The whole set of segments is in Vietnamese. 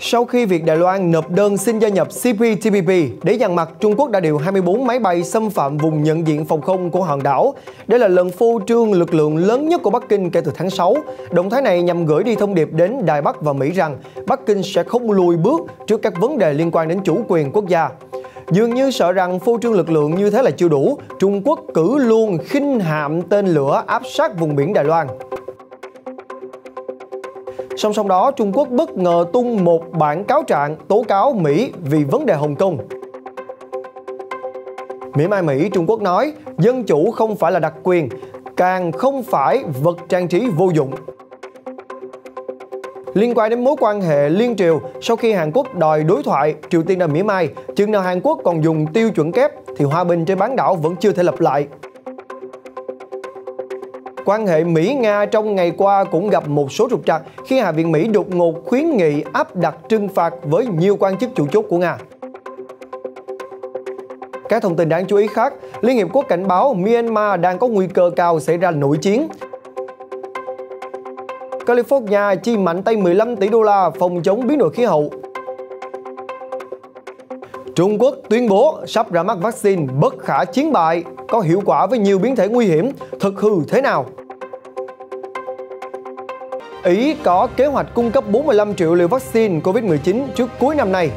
Sau khi việc Đài Loan nộp đơn xin gia nhập CPTPP để dàn mặt, Trung Quốc đã điều 24 máy bay xâm phạm vùng nhận diện phòng không của hòn đảo. Đây là lần phô trương lực lượng lớn nhất của Bắc Kinh kể từ tháng 6. Động thái này nhằm gửi đi thông điệp đến Đài Bắc và Mỹ rằng Bắc Kinh sẽ không lùi bước trước các vấn đề liên quan đến chủ quyền quốc gia. Dường như sợ rằng phô trương lực lượng như thế là chưa đủ, Trung Quốc cử luôn khinh hạm tên lửa áp sát vùng biển Đài Loan. Song song đó, Trung Quốc bất ngờ tung một bản cáo trạng tố cáo Mỹ vì vấn đề Hồng Kông. Mỉa mai Mỹ, Trung Quốc nói, dân chủ không phải là đặc quyền, càng không phải vật trang trí vô dụng. Liên quan đến mối quan hệ liên triều, sau khi Hàn Quốc đòi đối thoại, Triều Tiên đã mỉa mai, chừng nào Hàn Quốc còn dùng tiêu chuẩn kép thì hòa bình trên bán đảo vẫn chưa thể lập lại. Quan hệ Mỹ-Nga trong ngày qua cũng gặp một số trục trặc khi Hạ viện Mỹ đột ngột khuyến nghị áp đặt trừng phạt với nhiều quan chức chủ chốt của Nga. Các thông tin đáng chú ý khác, Liên Hiệp Quốc cảnh báo Myanmar đang có nguy cơ cao xảy ra nội chiến. California chi mạnh tay 15 tỷ đô la phòng chống biến đổi khí hậu. Trung Quốc tuyên bố sắp ra mắt vaccine bất khả chiến bại, có hiệu quả với nhiều biến thể nguy hiểm, thực hư thế nào? Ý có kế hoạch cung cấp 45 triệu liều vaccine COVID-19 trước cuối năm nay.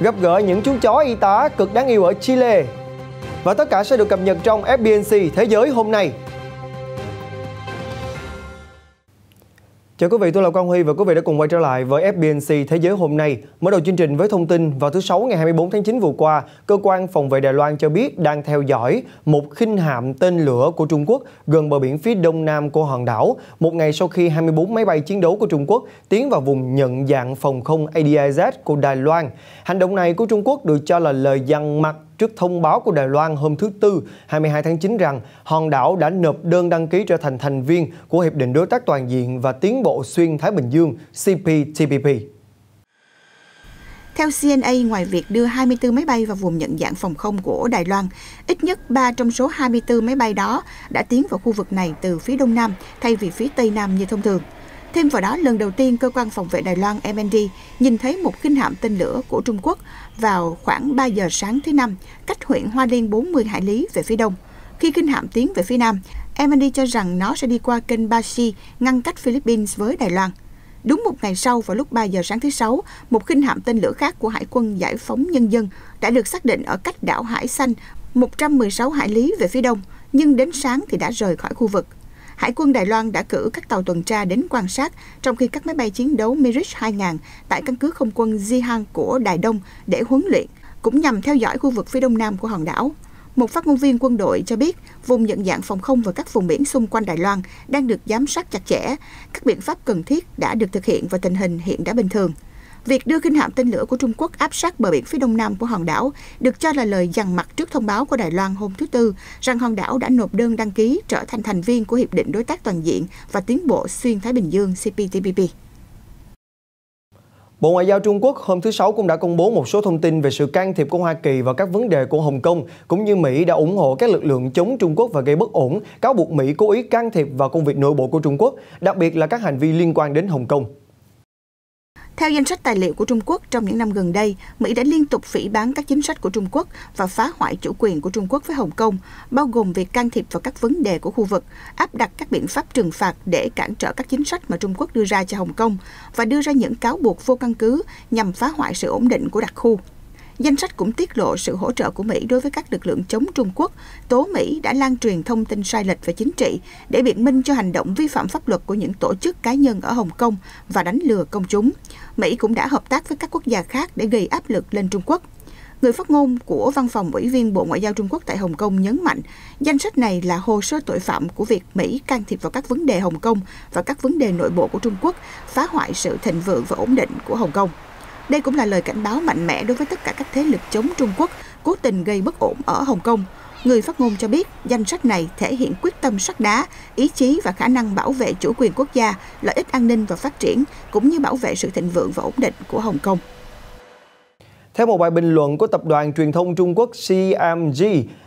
Gặp gỡ những chú chó y tá cực đáng yêu ở Chile. Và tất cả sẽ được cập nhật trong FBNC Thế giới hôm nay. Chào quý vị, tôi là Quang Huy và quý vị đã cùng quay trở lại với FBNC Thế giới hôm nay. Mở đầu chương trình với thông tin vào thứ Sáu ngày 24 tháng 9 vừa qua, cơ quan phòng vệ Đài Loan cho biết đang theo dõi một khinh hạm tên lửa của Trung Quốc gần bờ biển phía đông nam của hòn đảo, một ngày sau khi 24 máy bay chiến đấu của Trung Quốc tiến vào vùng nhận dạng phòng không ADIZ của Đài Loan. Hành động này của Trung Quốc được cho là lời dằn mặt trước thông báo của Đài Loan hôm thứ Tư 22 tháng 9 rằng hòn đảo đã nộp đơn đăng ký trở thành thành viên của Hiệp định Đối tác Toàn diện và Tiến bộ Xuyên Thái Bình Dương CPTPP. Theo CNA, ngoài việc đưa 24 máy bay vào vùng nhận dạng phòng không của Đài Loan, ít nhất 3 trong số 24 máy bay đó đã tiến vào khu vực này từ phía đông nam thay vì phía tây nam như thông thường. Thêm vào đó, lần đầu tiên cơ quan phòng vệ Đài Loan MND nhìn thấy một khinh hạm tên lửa của Trung Quốc vào khoảng 3 giờ sáng thứ Năm, cách huyện Hoa Liên 40 hải lý về phía đông. Khi khinh hạm tiến về phía nam, MND cho rằng nó sẽ đi qua kênh Bashi, ngăn cách Philippines với Đài Loan. Đúng một ngày sau, vào lúc 3 giờ sáng thứ Sáu, một khinh hạm tên lửa khác của Hải quân Giải phóng Nhân dân đã được xác định ở cách đảo Hải Xanh 116 hải lý về phía đông, nhưng đến sáng thì đã rời khỏi khu vực. Hải quân Đài Loan đã cử các tàu tuần tra đến quan sát, trong khi các máy bay chiến đấu Mirage 2000 tại căn cứ không quân Zihang của Đài Đông để huấn luyện, cũng nhằm theo dõi khu vực phía đông nam của hòn đảo. Một phát ngôn viên quân đội cho biết vùng nhận dạng phòng không và các vùng biển xung quanh Đài Loan đang được giám sát chặt chẽ. Các biện pháp cần thiết đã được thực hiện và tình hình hiện đã bình thường. Việc đưa khinh hạm tên lửa của Trung Quốc áp sát bờ biển phía đông nam của hòn đảo được cho là lời dằn mặt trước thông báo của Đài Loan hôm thứ Tư rằng hòn đảo đã nộp đơn đăng ký trở thành thành viên của Hiệp định Đối tác Toàn diện và Tiến bộ Xuyên Thái Bình Dương CPTPP. Bộ Ngoại giao Trung Quốc hôm thứ Sáu cũng đã công bố một số thông tin về sự can thiệp của Hoa Kỳ vào các vấn đề của Hồng Kông, cũng như Mỹ đã ủng hộ các lực lượng chống Trung Quốc và gây bất ổn, cáo buộc Mỹ cố ý can thiệp vào công việc nội bộ của Trung Quốc, đặc biệt là các hành vi liên quan đến Hồng Kông. Theo danh sách tài liệu của Trung Quốc, trong những năm gần đây, Mỹ đã liên tục phỉ bán các chính sách của Trung Quốc và phá hoại chủ quyền của Trung Quốc với Hồng Kông, bao gồm việc can thiệp vào các vấn đề của khu vực, áp đặt các biện pháp trừng phạt để cản trở các chính sách mà Trung Quốc đưa ra cho Hồng Kông và đưa ra những cáo buộc vô căn cứ nhằm phá hoại sự ổn định của đặc khu. Danh sách cũng tiết lộ sự hỗ trợ của Mỹ đối với các lực lượng chống Trung Quốc, tố Mỹ đã lan truyền thông tin sai lệch về chính trị để biện minh cho hành động vi phạm pháp luật của những tổ chức cá nhân ở Hồng Kông và đánh lừa công chúng. Mỹ cũng đã hợp tác với các quốc gia khác để gây áp lực lên Trung Quốc. Người phát ngôn của Văn phòng Ủy viên Bộ Ngoại giao Trung Quốc tại Hồng Kông nhấn mạnh, danh sách này là hồ sơ tội phạm của việc Mỹ can thiệp vào các vấn đề Hồng Kông và các vấn đề nội bộ của Trung Quốc, phá hoại sự thịnh vượng và ổn định của Hồng Kông. Đây cũng là lời cảnh báo mạnh mẽ đối với tất cả các thế lực chống Trung Quốc cố tình gây bất ổn ở Hồng Kông. Người phát ngôn cho biết danh sách này thể hiện quyết tâm sắt đá, ý chí và khả năng bảo vệ chủ quyền quốc gia, lợi ích an ninh và phát triển, cũng như bảo vệ sự thịnh vượng và ổn định của Hồng Kông. Theo một bài bình luận của tập đoàn truyền thông Trung Quốc CMG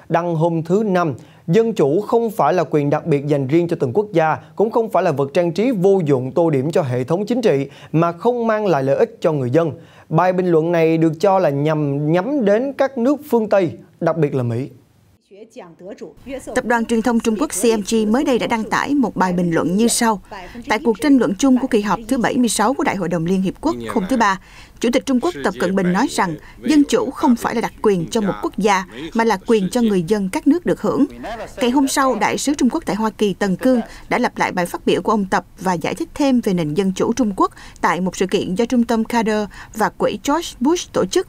đăng hôm thứ Năm, Dân chủ không phải là quyền đặc biệt dành riêng cho từng quốc gia, cũng không phải là vật trang trí vô dụng tô điểm cho hệ thống chính trị mà không mang lại lợi ích cho người dân. Bài bình luận này được cho là nhằm nhắm đến các nước phương Tây, đặc biệt là Mỹ. Tập đoàn truyền thông Trung Quốc CMG mới đây đã đăng tải một bài bình luận như sau. Tại cuộc tranh luận chung của kỳ họp thứ 76 của Đại hội đồng Liên Hiệp Quốc hôm thứ Ba, Chủ tịch Trung Quốc Tập Cận Bình nói rằng dân chủ không phải là đặc quyền cho một quốc gia, mà là quyền cho người dân các nước được hưởng. Ngày hôm sau, Đại sứ Trung Quốc tại Hoa Kỳ Tần Cương đã lặp lại bài phát biểu của ông Tập và giải thích thêm về nền dân chủ Trung Quốc tại một sự kiện do Trung tâm Carter và Quỹ George Bush tổ chức.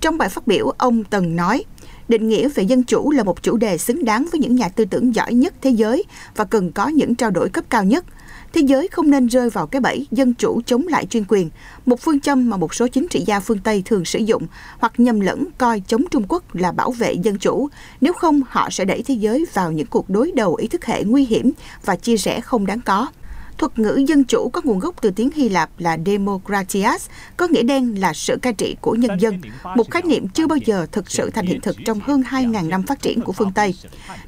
Trong bài phát biểu, ông Tần nói, định nghĩa về dân chủ là một chủ đề xứng đáng với những nhà tư tưởng giỏi nhất thế giới và cần có những trao đổi cấp cao nhất. Thế giới không nên rơi vào cái bẫy dân chủ chống lại chuyên quyền, một phương châm mà một số chính trị gia phương Tây thường sử dụng hoặc nhầm lẫn coi chống Trung Quốc là bảo vệ dân chủ. Nếu không, họ sẽ đẩy thế giới vào những cuộc đối đầu ý thức hệ nguy hiểm và chia rẽ không đáng có. Thuật ngữ dân chủ có nguồn gốc từ tiếng Hy Lạp là Demokratias, có nghĩa đen là sự cai trị của nhân dân, một khái niệm chưa bao giờ thực sự thành hiện thực trong hơn 2.000 năm phát triển của phương Tây.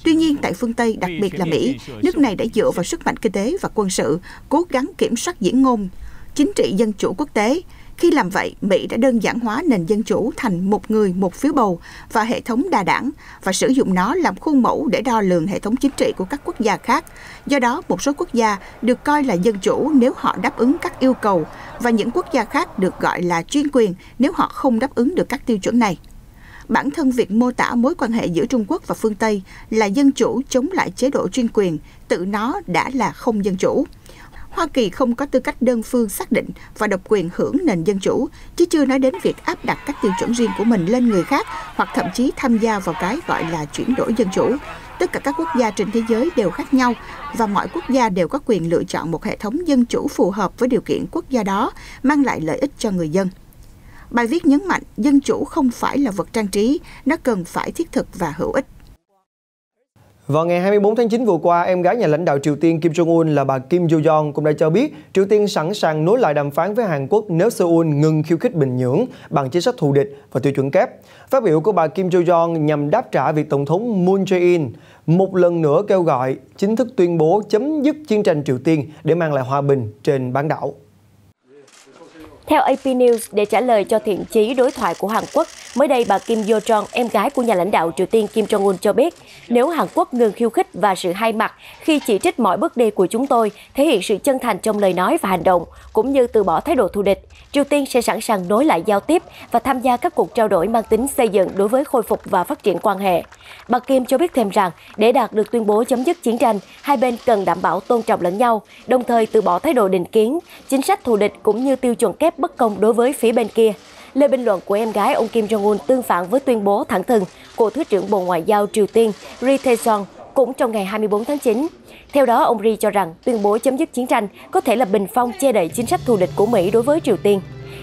Tuy nhiên, tại phương Tây, đặc biệt là Mỹ, nước này đã dựa vào sức mạnh kinh tế và quân sự, cố gắng kiểm soát diễn ngôn, chính trị dân chủ quốc tế, khi làm vậy, Mỹ đã đơn giản hóa nền dân chủ thành một người một phiếu bầu và hệ thống đa đảng và sử dụng nó làm khuôn mẫu để đo lường hệ thống chính trị của các quốc gia khác. Do đó, một số quốc gia được coi là dân chủ nếu họ đáp ứng các yêu cầu và những quốc gia khác được gọi là chuyên quyền nếu họ không đáp ứng được các tiêu chuẩn này. Bản thân việc mô tả mối quan hệ giữa Trung Quốc và phương Tây là dân chủ chống lại chế độ chuyên quyền, tự nó đã là không dân chủ. Hoa Kỳ không có tư cách đơn phương xác định và độc quyền hưởng nền dân chủ, chứ chưa nói đến việc áp đặt các tiêu chuẩn riêng của mình lên người khác hoặc thậm chí tham gia vào cái gọi là chuyển đổi dân chủ. Tất cả các quốc gia trên thế giới đều khác nhau và mọi quốc gia đều có quyền lựa chọn một hệ thống dân chủ phù hợp với điều kiện quốc gia đó, mang lại lợi ích cho người dân. Bài viết nhấn mạnh dân chủ không phải là vật trang trí, nó cần phải thiết thực và hữu ích. Vào ngày 24 tháng 9 vừa qua, em gái nhà lãnh đạo Triều Tiên Kim Jong-un là bà Kim Yo-jong cũng đã cho biết Triều Tiên sẵn sàng nối lại đàm phán với Hàn Quốc nếu Seoul ngừng khiêu khích Bình Nhưỡng bằng chính sách thù địch và tiêu chuẩn kép. Phát biểu của bà Kim Yo-jong nhằm đáp trả việc Tổng thống Moon Jae-in một lần nữa kêu gọi chính thức tuyên bố chấm dứt chiến tranh Triều Tiên để mang lại hòa bình trên bán đảo. Theo AP News, để trả lời cho thiện chí đối thoại của Hàn Quốc, mới đây bà Kim Yo Jong, em gái của nhà lãnh đạo Triều Tiên Kim Jong Un cho biết, nếu Hàn Quốc ngừng khiêu khích và sự hai mặt khi chỉ trích mọi bước đi của chúng tôi, thể hiện sự chân thành trong lời nói và hành động, cũng như từ bỏ thái độ thù địch, Triều Tiên sẽ sẵn sàng nối lại giao tiếp và tham gia các cuộc trao đổi mang tính xây dựng đối với khôi phục và phát triển quan hệ. Bà Kim cho biết thêm rằng, để đạt được tuyên bố chấm dứt chiến tranh, hai bên cần đảm bảo tôn trọng lẫn nhau, đồng thời từ bỏ thái độ định kiến, chính sách thù địch cũng như tiêu chuẩn kép bất công đối với phía bên kia. Lời bình luận của em gái ông Kim Jong-un tương phản với tuyên bố thẳng thừng của Thứ trưởng Bộ Ngoại giao Triều Tiên Ri Tae-song cũng trong ngày 24 tháng 9. Theo đó, ông Ri cho rằng tuyên bố chấm dứt chiến tranh có thể là bình phong che đậy chính sách thù địch của Mỹ đối với Triều Tiên.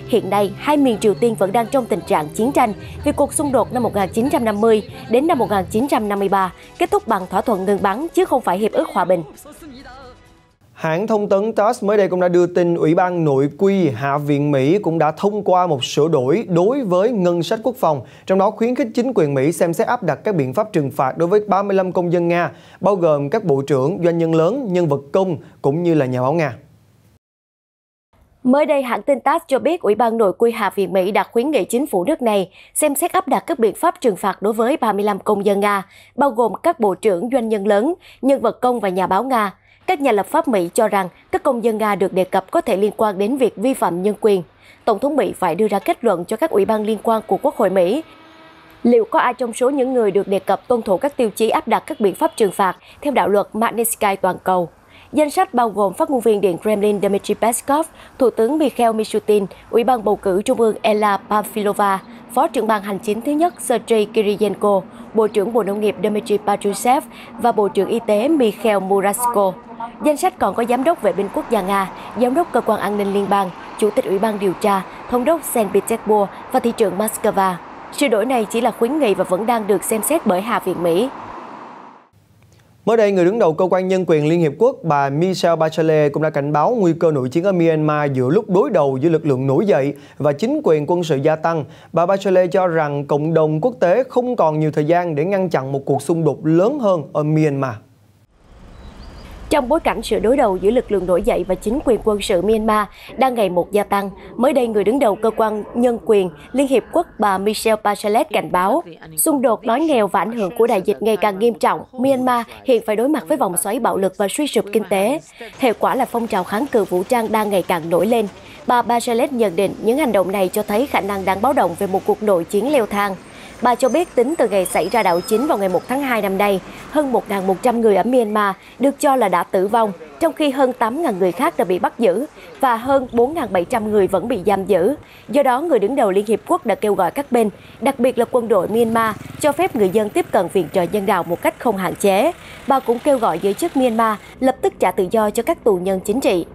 Hiện nay, hai miền Triều Tiên vẫn đang trong tình trạng chiến tranh vì cuộc xung đột năm 1950 đến năm 1953 kết thúc bằng thỏa thuận ngừng bắn chứ không phải hiệp ước hòa bình. Hãng thông tấn TASS mới đây cũng đã đưa tin Ủy ban Nội quy Hạ viện Mỹ cũng đã thông qua một sửa đổi đối với ngân sách quốc phòng, trong đó khuyến khích chính quyền Mỹ xem xét áp đặt các biện pháp trừng phạt đối với 35 công dân Nga, bao gồm các bộ trưởng, doanh nhân lớn, nhân vật công cũng như là nhà báo Nga. Mới đây, hãng tin TASS cho biết Ủy ban nội quy Hạ viện Mỹ đã khuyến nghị chính phủ nước này xem xét áp đặt các biện pháp trừng phạt đối với 35 công dân Nga, bao gồm các bộ trưởng doanh nhân lớn, nhân vật công và nhà báo Nga. Các nhà lập pháp Mỹ cho rằng các công dân Nga được đề cập có thể liên quan đến việc vi phạm nhân quyền. Tổng thống Mỹ phải đưa ra kết luận cho các ủy ban liên quan của Quốc hội Mỹ. Liệu có ai trong số những người được đề cập tuân thủ các tiêu chí áp đặt các biện pháp trừng phạt theo đạo luật Magnitsky toàn cầu? Danh sách bao gồm phát ngôn viên Điện Kremlin Dmitry Peskov, Thủ tướng Mikhail Mishutin Ủy ban bầu cử Trung ương Ella Pavlova, Phó trưởng ban hành chính thứ nhất Sergei Kiriyenko, Bộ trưởng Bộ Nông nghiệp Dmitry Patrushev và Bộ trưởng Y tế Mikhail Murasko. Danh sách còn có Giám đốc Vệ binh Quốc gia Nga, Giám đốc Cơ quan An ninh Liên bang, Chủ tịch Ủy ban điều tra, Thống đốc Saint Petersburg và thị trưởng Moscow. Sửa đổi này chỉ là khuyến nghị và vẫn đang được xem xét bởi Hạ viện Mỹ. Mới đây, người đứng đầu cơ quan nhân quyền Liên Hiệp Quốc bà Michelle Bachelet cũng đã cảnh báo nguy cơ nội chiến ở Myanmar giữa lúc đối đầu giữa lực lượng nổi dậy và chính quyền quân sự gia tăng. Bà Bachelet cho rằng cộng đồng quốc tế không còn nhiều thời gian để ngăn chặn một cuộc xung đột lớn hơn ở Myanmar. Trong bối cảnh sự đối đầu giữa lực lượng nổi dậy và chính quyền quân sự Myanmar đang ngày một gia tăng, mới đây người đứng đầu cơ quan nhân quyền Liên Hiệp Quốc bà Michelle Bachelet cảnh báo, xung đột đói nghèo và ảnh hưởng của đại dịch ngày càng nghiêm trọng, Myanmar hiện phải đối mặt với vòng xoáy bạo lực và suy sụp kinh tế. Hệ quả là phong trào kháng cự vũ trang đang ngày càng nổi lên. Bà Bachelet nhận định những hành động này cho thấy khả năng đáng báo động về một cuộc nội chiến leo thang. Bà cho biết tính từ ngày xảy ra đảo chính vào ngày 1 tháng 2 năm nay, hơn 1.100 người ở Myanmar được cho là đã tử vong, trong khi hơn 8.000 người khác đã bị bắt giữ và hơn 4.700 người vẫn bị giam giữ. Do đó, người đứng đầu Liên Hiệp Quốc đã kêu gọi các bên, đặc biệt là quân đội Myanmar, cho phép người dân tiếp cận viện trợ nhân đạo một cách không hạn chế. Bà cũng kêu gọi giới chức Myanmar lập tức trả tự do cho các tù nhân chính trị.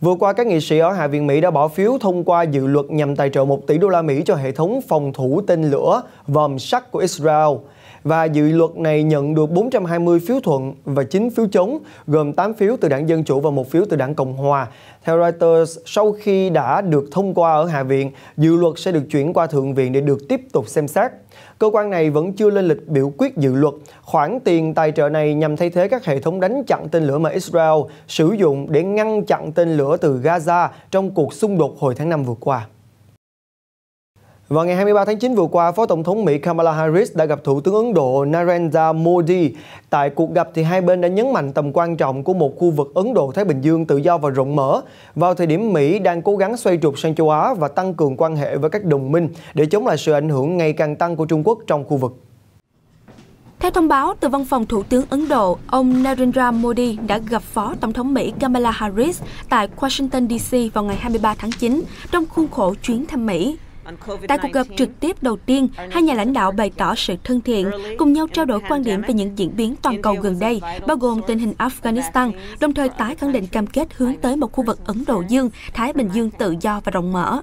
Vừa qua, các nghị sĩ ở Hạ viện Mỹ đã bỏ phiếu thông qua dự luật nhằm tài trợ 1 tỷ đô la Mỹ cho hệ thống phòng thủ tên lửa vòm sắt của Israel. Và dự luật này nhận được 420 phiếu thuận và 9 phiếu chống, gồm 8 phiếu từ đảng Dân Chủ và một phiếu từ đảng Cộng Hòa. Theo Reuters, sau khi đã được thông qua ở Hạ viện, dự luật sẽ được chuyển qua Thượng viện để được tiếp tục xem xét. Cơ quan này vẫn chưa lên lịch biểu quyết dự luật. Khoản tiền tài trợ này nhằm thay thế các hệ thống đánh chặn tên lửa mà Israel sử dụng để ngăn chặn tên lửa từ Gaza trong cuộc xung đột hồi tháng 5 vừa qua. Vào ngày 23 tháng 9 vừa qua, Phó Tổng thống Mỹ Kamala Harris đã gặp Thủ tướng Ấn Độ Narendra Modi. Tại cuộc gặp thì hai bên đã nhấn mạnh tầm quan trọng của một khu vực Ấn Độ-Thái Bình Dương tự do và rộng mở vào thời điểm Mỹ đang cố gắng xoay trục sang châu Á và tăng cường quan hệ với các đồng minh để chống lại sự ảnh hưởng ngày càng tăng của Trung Quốc trong khu vực. Theo thông báo từ văn phòng Thủ tướng Ấn Độ, ông Narendra Modi đã gặp Phó Tổng thống Mỹ Kamala Harris tại Washington DC vào ngày 23 tháng 9 trong khuôn khổ chuyến thăm Mỹ. Tại cuộc gặp trực tiếp đầu tiên, hai nhà lãnh đạo bày tỏ sự thân thiện, cùng nhau trao đổi quan điểm về những diễn biến toàn cầu gần đây, bao gồm tình hình Afghanistan, đồng thời tái khẳng định cam kết hướng tới một khu vực Ấn Độ Dương, Thái Bình Dương tự do và rộng mở.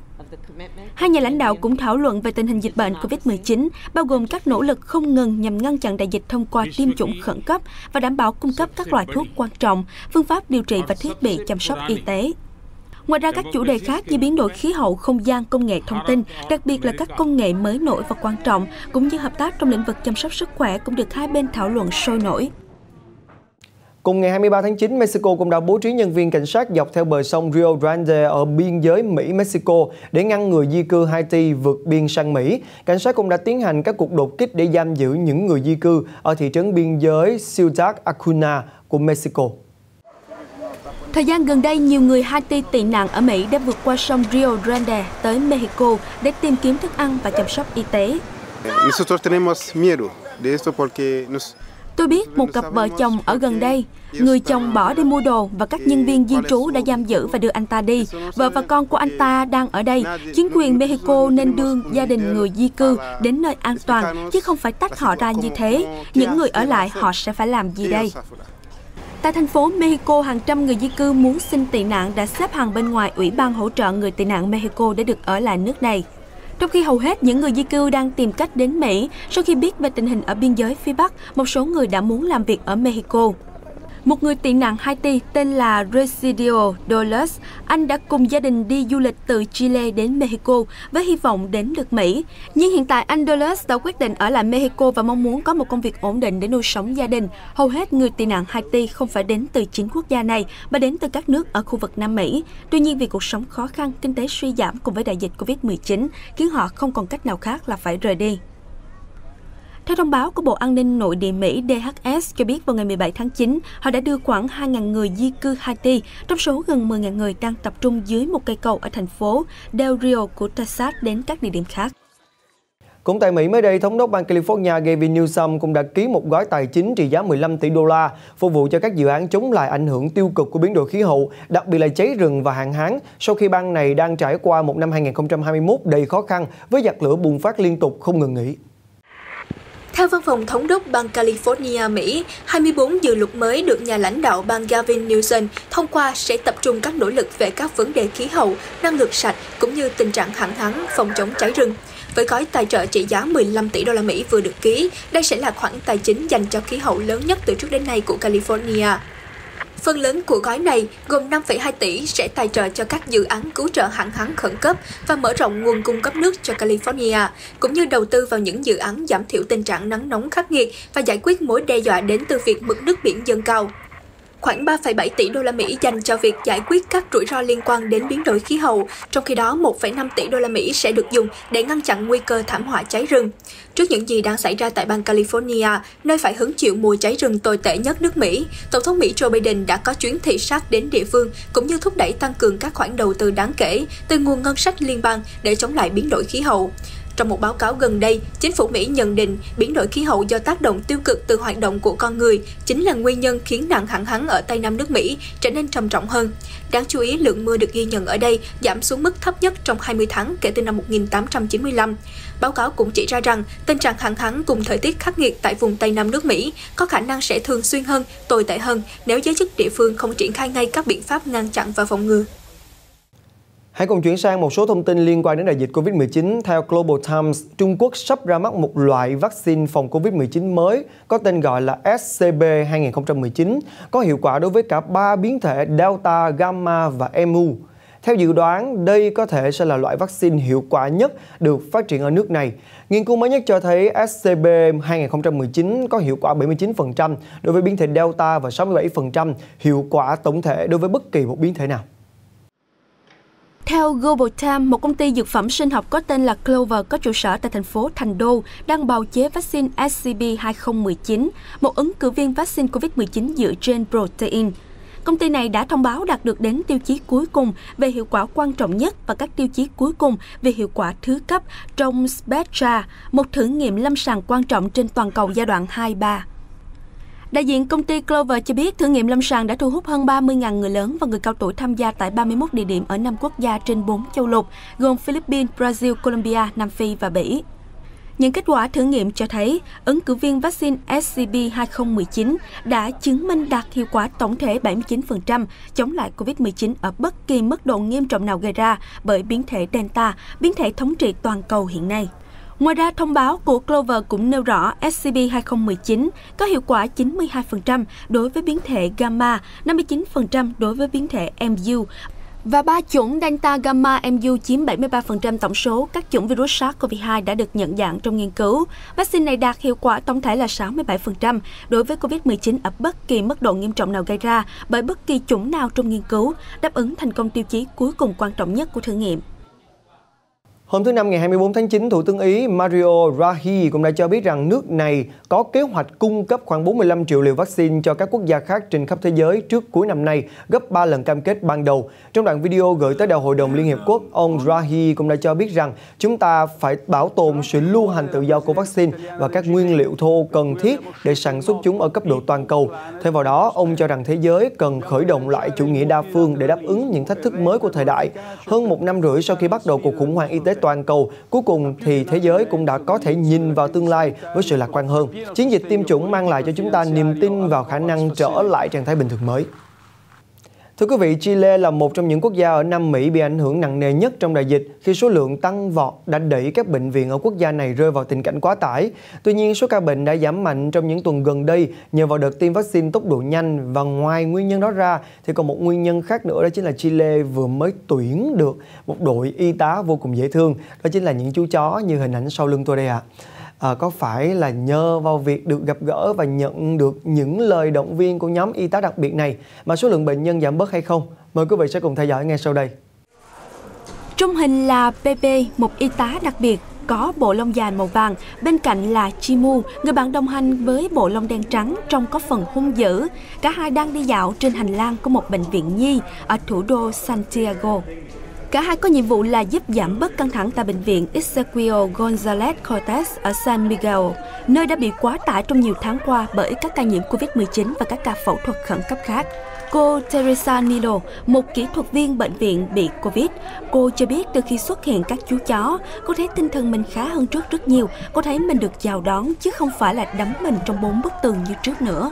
Hai nhà lãnh đạo cũng thảo luận về tình hình dịch bệnh COVID-19, bao gồm các nỗ lực không ngừng nhằm ngăn chặn đại dịch thông qua tiêm chủng khẩn cấp và đảm bảo cung cấp các loại thuốc quan trọng, phương pháp điều trị và thiết bị chăm sóc y tế. Ngoài ra, các chủ đề khác như biến đổi khí hậu, không gian, công nghệ thông tin, đặc biệt là các công nghệ mới nổi và quan trọng, cũng như hợp tác trong lĩnh vực chăm sóc sức khỏe cũng được hai bên thảo luận sôi nổi. Cùng ngày 23 tháng 9, Mexico cũng đã bố trí nhân viên cảnh sát dọc theo bờ sông Rio Grande ở biên giới Mỹ-Mexico để ngăn người di cư Haiti vượt biên sang Mỹ. Cảnh sát cũng đã tiến hành các cuộc đột kích để giam giữ những người di cư ở thị trấn biên giới Ciudad Acuna của Mexico. Thời gian gần đây, nhiều người Haiti tị nạn ở Mỹ đã vượt qua sông Rio Grande tới Mexico để tìm kiếm thức ăn và chăm sóc y tế. Tôi biết một cặp vợ chồng ở gần đây, người chồng bỏ đi mua đồ và các nhân viên di trú đã giam giữ và đưa anh ta đi. Vợ và con của anh ta đang ở đây. Chính quyền Mexico nên đưa gia đình người di cư đến nơi an toàn, chứ không phải tách họ ra như thế. Những người ở lại họ sẽ phải làm gì đây? Tại thành phố Mexico, hàng trăm người di cư muốn xin tị nạn đã xếp hàng bên ngoài Ủy ban hỗ trợ người tị nạn Mexico để được ở lại nước này. Trong khi hầu hết những người di cư đang tìm cách đến Mỹ, sau khi biết về tình hình ở biên giới phía Bắc, một số người đã muốn làm việc ở Mexico. Một người tị nạn Haiti tên là Residio Dolores, anh đã cùng gia đình đi du lịch từ Chile đến Mexico với hy vọng đến được Mỹ. Nhưng hiện tại anh Dolores đã quyết định ở lại Mexico và mong muốn có một công việc ổn định để nuôi sống gia đình. Hầu hết người tị nạn Haiti không phải đến từ chính quốc gia này mà đến từ các nước ở khu vực Nam Mỹ. Tuy nhiên vì cuộc sống khó khăn, kinh tế suy giảm cùng với đại dịch Covid-19 khiến họ không còn cách nào khác là phải rời đi. Theo thông báo của Bộ An ninh Nội địa Mỹ DHS cho biết vào ngày 17 tháng 9, họ đã đưa khoảng 2.000 người di cư Haiti, trong số gần 10.000 người đang tập trung dưới một cây cầu ở thành phố Del Rio của Texas đến các địa điểm khác. Cũng tại Mỹ mới đây, Thống đốc bang California Gavin Newsom cũng đã ký một gói tài chính trị giá 15 tỷ đô la phục vụ cho các dự án chống lại ảnh hưởng tiêu cực của biến đổi khí hậu, đặc biệt là cháy rừng và hạn hán, sau khi bang này đang trải qua một năm 2021 đầy khó khăn với giặc lửa bùng phát liên tục không ngừng nghỉ. Theo văn phòng thống đốc bang California, Mỹ, 24 dự luật mới được nhà lãnh đạo bang Gavin Newsom thông qua sẽ tập trung các nỗ lực về các vấn đề khí hậu, năng lượng sạch cũng như tình trạng hạn hán, phòng chống cháy rừng. Với gói tài trợ trị giá 15 tỷ đô la Mỹ vừa được ký, đây sẽ là khoản tài chính dành cho khí hậu lớn nhất từ trước đến nay của California. Phần lớn của gói này gồm 5,2 tỷ sẽ tài trợ cho các dự án cứu trợ hạn hán khẩn cấp và mở rộng nguồn cung cấp nước cho California, cũng như đầu tư vào những dự án giảm thiểu tình trạng nắng nóng khắc nghiệt và giải quyết mối đe dọa đến từ việc mực nước biển dâng cao khoảng 3,7 tỷ đô la Mỹ dành cho việc giải quyết các rủi ro liên quan đến biến đổi khí hậu, trong khi đó 1,5 tỷ đô la Mỹ sẽ được dùng để ngăn chặn nguy cơ thảm họa cháy rừng. Trước những gì đang xảy ra tại bang California, nơi phải hứng chịu mùa cháy rừng tồi tệ nhất nước Mỹ, Tổng thống Mỹ Joe Biden đã có chuyến thị sát đến địa phương cũng như thúc đẩy tăng cường các khoản đầu tư đáng kể từ nguồn ngân sách liên bang để chống lại biến đổi khí hậu. Trong một báo cáo gần đây, chính phủ Mỹ nhận định biến đổi khí hậu do tác động tiêu cực từ hoạt động của con người chính là nguyên nhân khiến nạn hạn hán ở Tây Nam nước Mỹ trở nên trầm trọng hơn. Đáng chú ý, lượng mưa được ghi nhận ở đây giảm xuống mức thấp nhất trong 20 tháng kể từ năm 1895. Báo cáo cũng chỉ ra rằng tình trạng hạn hán cùng thời tiết khắc nghiệt tại vùng Tây Nam nước Mỹ có khả năng sẽ thường xuyên hơn, tồi tệ hơn nếu giới chức địa phương không triển khai ngay các biện pháp ngăn chặn và phòng ngừa. Hãy cùng chuyển sang một số thông tin liên quan đến đại dịch Covid-19. Theo Global Times, Trung Quốc sắp ra mắt một loại vaccine phòng Covid-19 mới có tên gọi là SCB 2019, có hiệu quả đối với cả ba biến thể Delta, Gamma và Mu. Theo dự đoán, đây có thể sẽ là loại vaccine hiệu quả nhất được phát triển ở nước này. Nghiên cứu mới nhất cho thấy SCB 2019 có hiệu quả 79% đối với biến thể Delta và 67% hiệu quả tổng thể đối với bất kỳ một biến thể nào. Theo Global Times, một công ty dược phẩm sinh học có tên là Clover có trụ sở tại thành phố Thành Đô đang bào chế vaccine SCP-2019, một ứng cử viên vaccine COVID-19 dựa trên protein. Công ty này đã thông báo đạt được đến tiêu chí cuối cùng về hiệu quả quan trọng nhất và các tiêu chí cuối cùng về hiệu quả thứ cấp trong Spectra, một thử nghiệm lâm sàng quan trọng trên toàn cầu giai đoạn 2-3. Đại diện công ty Clover cho biết thử nghiệm lâm sàng đã thu hút hơn 30.000 người lớn và người cao tuổi tham gia tại 31 địa điểm ở 5 quốc gia trên 4 châu lục, gồm Philippines, Brazil, Colombia, Nam Phi và Bỉ. Những kết quả thử nghiệm cho thấy ứng cử viên vaccine SCP-2019 đã chứng minh đạt hiệu quả tổng thể 79% chống lại COVID-19 ở bất kỳ mức độ nghiêm trọng nào gây ra bởi biến thể Delta, biến thể thống trị toàn cầu hiện nay. Ngoài ra, thông báo của Clover cũng nêu rõ SCP-2019 có hiệu quả 92% đối với biến thể Gamma, 59% đối với biến thể MU và ba chủng Delta Gamma MU chiếm 73% tổng số các chủng virus SARS-CoV-2 đã được nhận dạng trong nghiên cứu. Vaccine này đạt hiệu quả tổng thể là 67% đối với COVID-19 ở bất kỳ mức độ nghiêm trọng nào gây ra bởi bất kỳ chủng nào trong nghiên cứu, đáp ứng thành công tiêu chí cuối cùng quan trọng nhất của thử nghiệm. Hôm thứ Năm ngày 24 tháng 9, Thủ tướng Ý Mario Draghi cũng đã cho biết rằng nước này có kế hoạch cung cấp khoảng 45 triệu liều vaccine cho các quốc gia khác trên khắp thế giới trước cuối năm nay, gấp 3 lần cam kết ban đầu. Trong đoạn video gửi tới Đại hội đồng Liên Hiệp Quốc, ông Draghi cũng đã cho biết rằng chúng ta phải bảo tồn sự lưu hành tự do của vaccine và các nguyên liệu thô cần thiết để sản xuất chúng ở cấp độ toàn cầu. Thêm vào đó, ông cho rằng thế giới cần khởi động lại chủ nghĩa đa phương để đáp ứng những thách thức mới của thời đại. Hơn một năm rưỡi sau khi bắt đầu cuộc khủng hoảng y tế toàn cầu, cuối cùng thì thế giới cũng đã có thể nhìn vào tương lai với sự lạc quan hơn. Chiến dịch tiêm chủng mang lại cho chúng ta niềm tin vào khả năng trở lại trạng thái bình thường mới. Thưa quý vị, Chile là một trong những quốc gia ở Nam Mỹ bị ảnh hưởng nặng nề nhất trong đại dịch khi số lượng tăng vọt đã đẩy các bệnh viện ở quốc gia này rơi vào tình cảnh quá tải. Tuy nhiên, số ca bệnh đã giảm mạnh trong những tuần gần đây nhờ vào đợt tiêm vaccine tốc độ nhanh và ngoài nguyên nhân đó ra thì còn một nguyên nhân khác nữa đó chính là Chile vừa mới tuyển được một đội y tá vô cùng dễ thương. Đó chính là những chú chó như hình ảnh sau lưng tôi đây ạ. À à, có phải là nhờ vào việc được gặp gỡ và nhận được những lời động viên của nhóm y tá đặc biệt này mà số lượng bệnh nhân giảm bớt hay không? Mời quý vị sẽ cùng theo dõi ngay sau đây. Trong hình là PP, một y tá đặc biệt có bộ lông dài màu vàng, bên cạnh là Chimu, người bạn đồng hành với bộ lông đen trắng trông có phần hung dữ. Cả hai đang đi dạo trên hành lang của một bệnh viện nhi ở thủ đô Santiago. Cả hai có nhiệm vụ là giúp giảm bớt căng thẳng tại bệnh viện Ezequiel Gonzalez Cortez ở San Miguel, nơi đã bị quá tải trong nhiều tháng qua bởi các ca nhiễm COVID-19 và các ca phẫu thuật khẩn cấp khác. Cô Teresa Nilo, một kỹ thuật viên bệnh viện bị Covid, cô cho biết từ khi xuất hiện các chú chó, cô thấy tinh thần mình khá hơn trước rất nhiều. Cô thấy mình được chào đón chứ không phải là đắm mình trong bốn bức tường như trước nữa.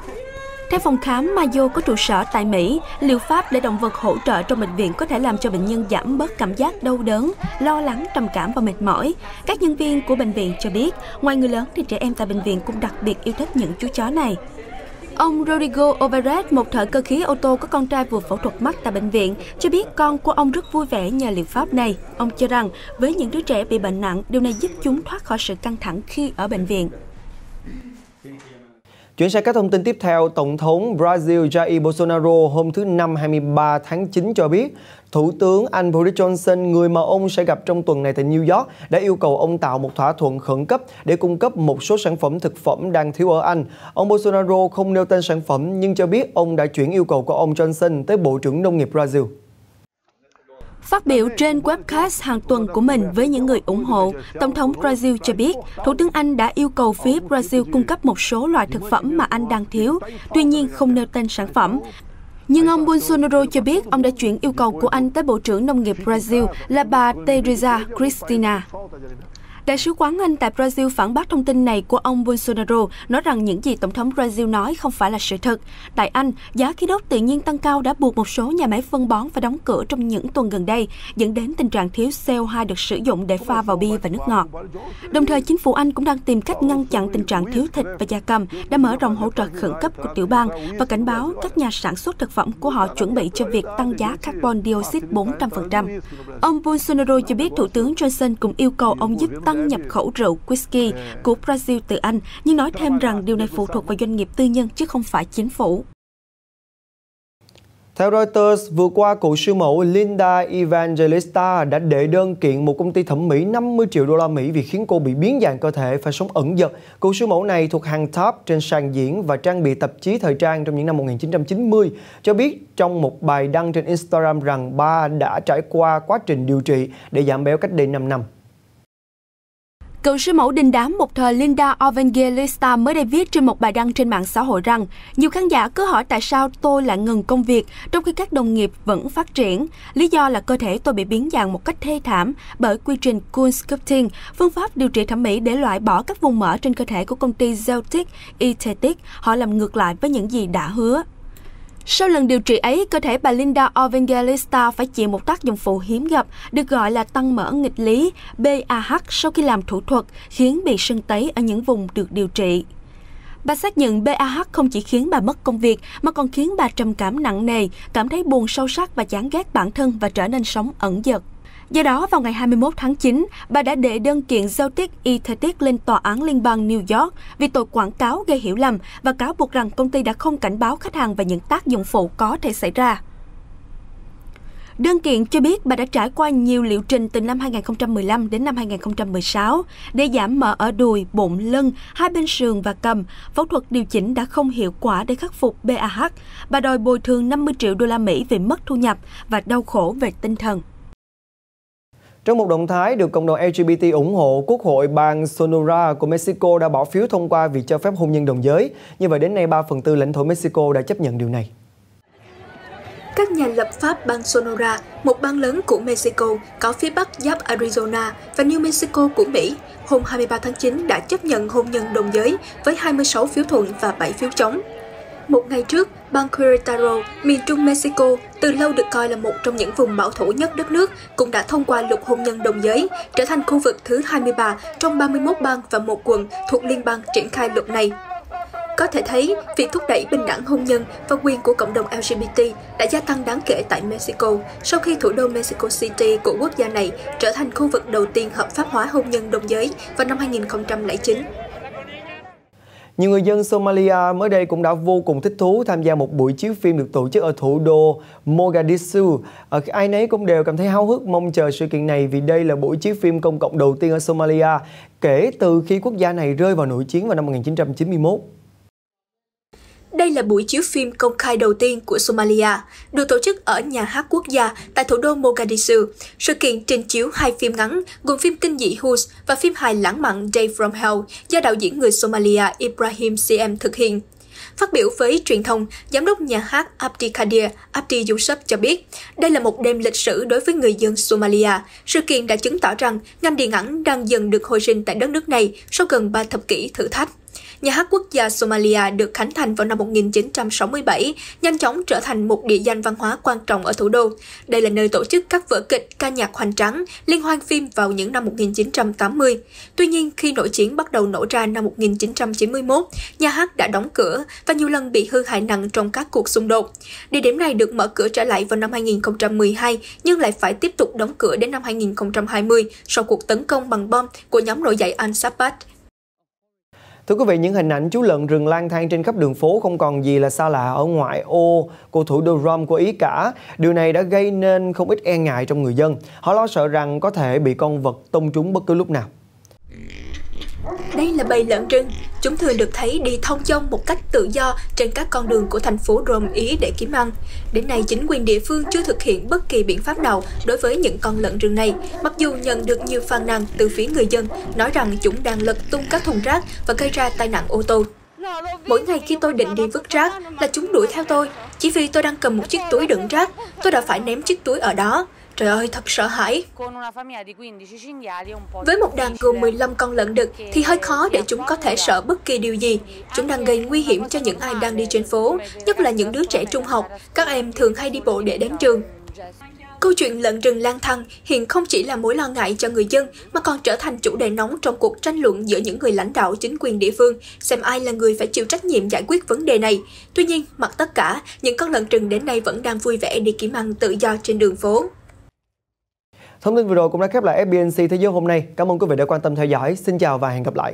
Theo phòng khám Mayo có trụ sở tại Mỹ, liệu pháp để động vật hỗ trợ trong bệnh viện có thể làm cho bệnh nhân giảm bớt cảm giác đau đớn, lo lắng, trầm cảm và mệt mỏi. Các nhân viên của bệnh viện cho biết, ngoài người lớn thì trẻ em tại bệnh viện cũng đặc biệt yêu thích những chú chó này. Ông Rodrigo Overett, một thợ cơ khí ô tô có con trai vừa phẫu thuật mắt tại bệnh viện, cho biết con của ông rất vui vẻ nhờ liệu pháp này. Ông cho rằng với những đứa trẻ bị bệnh nặng, điều này giúp chúng thoát khỏi sự căng thẳng khi ở bệnh viện. Chuyển sang các thông tin tiếp theo, Tổng thống Brazil Jair Bolsonaro hôm thứ Năm 23 tháng 9 cho biết Thủ tướng Anh Boris Johnson, người mà ông sẽ gặp trong tuần này tại New York, đã yêu cầu ông tạo một thỏa thuận khẩn cấp để cung cấp một số sản phẩm thực phẩm đang thiếu ở Anh. Ông Bolsonaro không nêu tên sản phẩm nhưng cho biết ông đã chuyển yêu cầu của ông Johnson tới Bộ trưởng Nông nghiệp Brazil. Phát biểu trên webcast hàng tuần của mình với những người ủng hộ, Tổng thống Brazil cho biết Thủ tướng Anh đã yêu cầu phía Brazil cung cấp một số loại thực phẩm mà Anh đang thiếu, tuy nhiên không nêu tên sản phẩm. Nhưng ông Bolsonaro cho biết ông đã chuyển yêu cầu của Anh tới Bộ trưởng Nông nghiệp Brazil là bà Teresa Cristina. Đại sứ quán Anh tại Brazil phản bác thông tin này của ông Bolsonaro, nói rằng những gì Tổng thống Brazil nói không phải là sự thật. Tại Anh, giá khí đốt tự nhiên tăng cao đã buộc một số nhà máy phân bón phải đóng cửa trong những tuần gần đây, dẫn đến tình trạng thiếu CO2 được sử dụng để pha vào bia và nước ngọt. Đồng thời, chính phủ Anh cũng đang tìm cách ngăn chặn tình trạng thiếu thịt và gia cầm, đã mở rộng hỗ trợ khẩn cấp của tiểu bang và cảnh báo các nhà sản xuất thực phẩm của họ chuẩn bị cho việc tăng giá carbon dioxide 400%. Ông Bolsonaro cho biết Thủ tướng Johnson cũng yêu cầu ông giúp tăng nhập khẩu rượu whisky của Brazil từ Anh, nhưng nói thêm rằng điều này phụ thuộc vào doanh nghiệp tư nhân chứ không phải chính phủ. Theo Reuters, vừa qua cựu siêu mẫu Linda Evangelista đã đệ đơn kiện một công ty thẩm mỹ 50 triệu đô la Mỹ vì khiến cô bị biến dạng cơ thể phải sống ẩn dật. Cựu siêu mẫu này thuộc hàng top trên sàn diễn và trang bị tạp chí thời trang trong những năm 1990, cho biết trong một bài đăng trên Instagram rằng bà đã trải qua quá trình điều trị để giảm béo cách đây 5 năm. Cựu sư mẫu đình đám một thời Linda Evangelista mới đây viết trên một bài đăng trên mạng xã hội rằng nhiều khán giả cứ hỏi tại sao tôi lại ngừng công việc trong khi các đồng nghiệp vẫn phát triển. Lý do là cơ thể tôi bị biến dạng một cách thê thảm bởi quy trình Cool Sculpting, phương pháp điều trị thẩm mỹ để loại bỏ các vùng mỡ trên cơ thể của công ty Zeltic Aesthetic. Họ làm ngược lại với những gì đã hứa. Sau lần điều trị ấy, cơ thể bà Linda Evangelista phải chịu một tác dụng phụ hiếm gặp, được gọi là tăng mỡ nghịch lý BAH sau khi làm thủ thuật, khiến bị sưng tấy ở những vùng được điều trị. Bà xác nhận BAH không chỉ khiến bà mất công việc mà còn khiến bà trầm cảm nặng nề, cảm thấy buồn sâu sắc và chán ghét bản thân và trở nên sống ẩn dật. Do đó, vào ngày 21 tháng 9, bà đã đệ đơn kiện Celtic tiết lên Tòa án Liên bang New York vì tội quảng cáo gây hiểu lầm và cáo buộc rằng công ty đã không cảnh báo khách hàng về những tác dụng phụ có thể xảy ra. Đơn kiện cho biết bà đã trải qua nhiều liệu trình từ năm 2015 đến năm 2016 để giảm mỡ ở đùi, bụng, lưng, hai bên sườn và cầm. Phẫu thuật điều chỉnh đã không hiệu quả để khắc phục BAH. Bà đòi bồi thường 50 triệu đô la Mỹ vì mất thu nhập và đau khổ về tinh thần. Trong một động thái được cộng đồng LGBT ủng hộ, Quốc hội bang Sonora của Mexico đã bỏ phiếu thông qua việc cho phép hôn nhân đồng giới. Như vậy đến nay 3 phần tư lãnh thổ Mexico đã chấp nhận điều này. Các nhà lập pháp bang Sonora, một bang lớn của Mexico, có phía bắc giáp Arizona và New Mexico của Mỹ, hôm 23 tháng 9 đã chấp nhận hôn nhân đồng giới với 26 phiếu thuận và 7 phiếu chống. Một ngày trước, bang Querétaro, miền trung Mexico, từ lâu được coi là một trong những vùng bảo thủ nhất đất nước, cũng đã thông qua luật hôn nhân đồng giới, trở thành khu vực thứ 23 trong 31 bang và một quận thuộc liên bang triển khai luật này. Có thể thấy, việc thúc đẩy bình đẳng hôn nhân và quyền của cộng đồng LGBT đã gia tăng đáng kể tại Mexico sau khi thủ đô Mexico City của quốc gia này trở thành khu vực đầu tiên hợp pháp hóa hôn nhân đồng giới vào năm 2009. Nhiều người dân Somalia mới đây cũng đã vô cùng thích thú tham gia một buổi chiếu phim được tổ chức ở thủ đô Mogadishu. Ở ai nấy cũng đều cảm thấy háo hức, mong chờ sự kiện này vì đây là buổi chiếu phim công cộng đầu tiên ở Somalia kể từ khi quốc gia này rơi vào nội chiến vào năm 1991. Đây là buổi chiếu phim công khai đầu tiên của Somalia, được tổ chức ở nhà hát quốc gia tại thủ đô Mogadishu. Sự kiện trình chiếu hai phim ngắn gồm phim kinh dị Hus và phim hài lãng mạn Day from Hell do đạo diễn người Somalia Ibrahim CM thực hiện. Phát biểu với truyền thông, giám đốc nhà hát Abdi Kadir Abdi Yusuf cho biết, đây là một đêm lịch sử đối với người dân Somalia. Sự kiện đã chứng tỏ rằng ngành điện ảnh đang dần được hồi sinh tại đất nước này sau gần 3 thập kỷ thử thách. Nhà hát quốc gia Somalia được khánh thành vào năm 1967, nhanh chóng trở thành một địa danh văn hóa quan trọng ở thủ đô. Đây là nơi tổ chức các vở kịch, ca nhạc hoành tráng, liên hoan phim vào những năm 1980. Tuy nhiên, khi nội chiến bắt đầu nổ ra năm 1991, nhà hát đã đóng cửa và nhiều lần bị hư hại nặng trong các cuộc xung đột. Địa điểm này được mở cửa trở lại vào năm 2012 nhưng lại phải tiếp tục đóng cửa đến năm 2020 sau cuộc tấn công bằng bom của nhóm nổi dậy Al-Shabaab Thưa quý vị, những hình ảnh chú lợn rừng lang thang trên khắp đường phố không còn gì là xa lạ ở ngoại ô của thủ đô Rome của Ý cả. Điều này đã gây nên không ít e ngại trong người dân. Họ lo sợ rằng có thể bị con vật tông trúng bất cứ lúc nào. Đây là bầy lợn rừng. Chúng thường được thấy đi thông dong một cách tự do trên các con đường của thành phố Rome Ý để kiếm ăn. Đến nay, chính quyền địa phương chưa thực hiện bất kỳ biện pháp nào đối với những con lợn rừng này, mặc dù nhận được nhiều phàn nàn từ phía người dân nói rằng chúng đang lật tung các thùng rác và gây ra tai nạn ô tô. Mỗi ngày khi tôi định đi vứt rác là chúng đuổi theo tôi. Chỉ vì tôi đang cầm một chiếc túi đựng rác, tôi đã phải ném chiếc túi ở đó. Trời ơi, thật sợ hãi. Với một đàn gồm 15 con lợn đực thì hơi khó để chúng có thể sợ bất kỳ điều gì. Chúng đang gây nguy hiểm cho những ai đang đi trên phố, nhất là những đứa trẻ trung học. Các em thường hay đi bộ để đến trường. Câu chuyện lợn rừng lang thang hiện không chỉ là mối lo ngại cho người dân mà còn trở thành chủ đề nóng trong cuộc tranh luận giữa những người lãnh đạo chính quyền địa phương xem ai là người phải chịu trách nhiệm giải quyết vấn đề này. Tuy nhiên, mặc tất cả, những con lợn rừng đến nay vẫn đang vui vẻ đi kiếm ăn tự do trên đường phố. Thông tin vừa rồi cũng đã khép lại FBNC Thế giới hôm nay. Cảm ơn quý vị đã quan tâm theo dõi. Xin chào và hẹn gặp lại.